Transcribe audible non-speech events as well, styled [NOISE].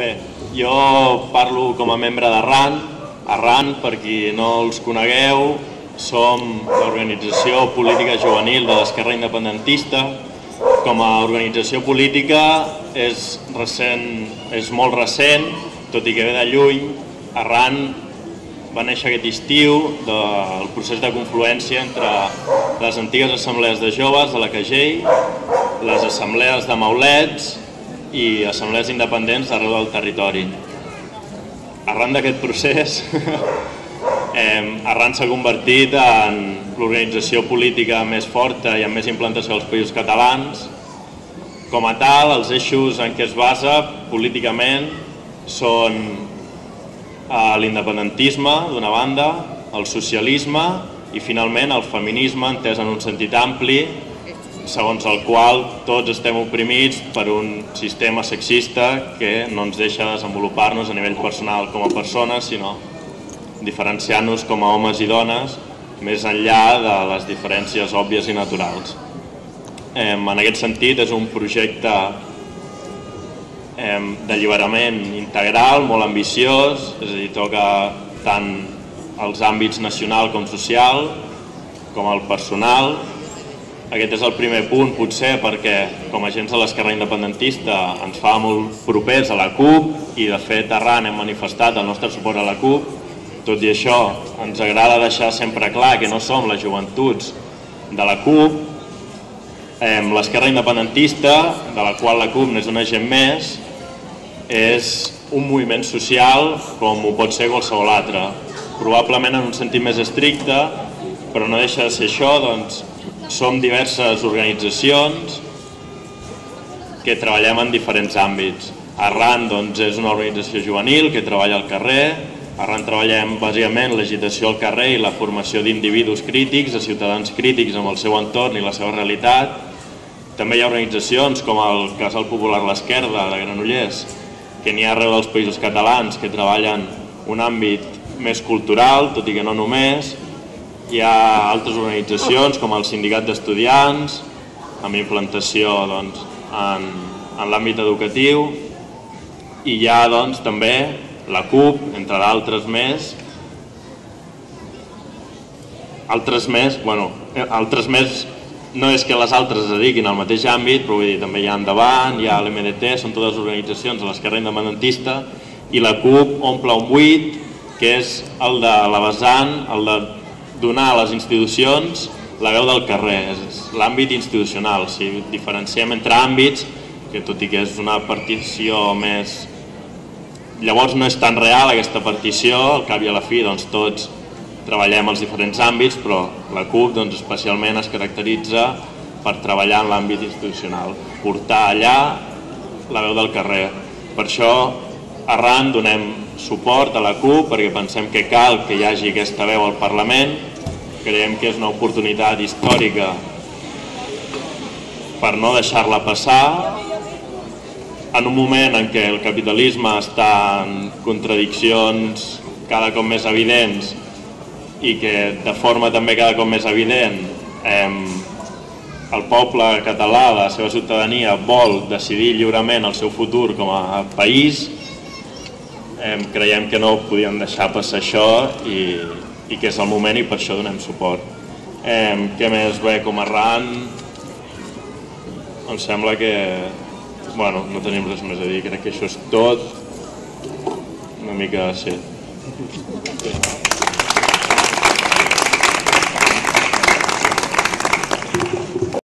Bé, jo parlo com a membre d'Arran. Arran, per qui no els conegueu, som l'organització política juvenil de l'esquerra independentista. Com a organització política és, recent, és molt recent, tot i que ve de lluny. Arran va néixer aquest estiu del procés de confluència entre les antigues assemblees de joves de la CAGEI, les assemblees de maulets i assemblees independents arreu del territori. Arran d'aquest procés, [LAUGHS] eh, Arran s'ha convertit en l'organització política més forta i amb més implantació als països catalans. Com a tal, els eixos en què es basa políticament són eh, l'independentisme, d'una banda, el socialisme i finalment el feminisme entès en un sentit ampli segons el qual tots estem oprimits per un sistema sexista que no ens deixa desenvolupar-nos a nivell personal com a persones, sinó diferenciant-nos com a homes i dones més enllà de les diferències òbvies i naturals. En aquest sentit, és un projecte d'alliberament integral, molt ambiciós, és a dir, toca tant els àmbits nacional com social, com el personal, aquest és el primer punt, potser, perquè com a agents de l'esquerra independentista ens fa molt propers a la CUP i de fet arran hem manifestat el nostre suport a la CUP. Tot i això, ens agrada deixar sempre clar que no som les joventuts de la CUP. L'esquerra independentista, de la qual la CUP n'és una gent més, és un moviment social com ho pot ser qualsevol altre. Probablement en un sentit més estricte, però no deixa de ser això, doncs, som diverses organitzacions que treballem en diferents àmbits. Arran doncs, és una organització juvenil que treballa al carrer, Arran treballem bàsicament l'agitació al carrer i la formació d'individus crítics, de ciutadans crítics amb el seu entorn i la seva realitat. També hi ha organitzacions com el Casal Popular L'Esquerda de Granollers, que n'hi ha arreu dels països catalans que treballen un àmbit més cultural, tot i que no només, hi ha altres organitzacions com el Sindicat d'Estudiants, amb implantació doncs, en, en l'àmbit educatiu, i hi ha doncs, també la CUP, entre d'altres més, altres més, bueno, altres més no és que les altres es dediquin al mateix àmbit, però vull dir, també hi ha Endavant, hi ha l'MDT, són totes organitzacions de l'esquerra independentista, i la CUP omple un buit, que és el de la vessant, el de donar a les institucions la veu del carrer, és l'àmbit institucional. Si diferenciem entre àmbits, que tot i que és una partició més... Llavors no és tan real aquesta partició, al cap i a la fi doncs, tots treballem els diferents àmbits, però la CUP doncs, especialment es caracteritza per treballar en l'àmbit institucional, portar allà la veu del carrer. Per això, arran donem suport a la CUP perquè pensem que cal que hi hagi aquesta veu al Parlament creiem que és una oportunitat històrica per no deixar-la passar en un moment en què el capitalisme està en contradiccions cada cop més evidents i que de forma també cada cop més evident eh, el poble català, la seva ciutadania vol decidir lliurement el seu futur com a país eh, creiem que no podíem deixar passar això i, i que és el moment i per això donem suport. Eh, què més bé com a RAN? Em sembla que bueno, no tenim res més a dir, crec que això és tot una mica sí.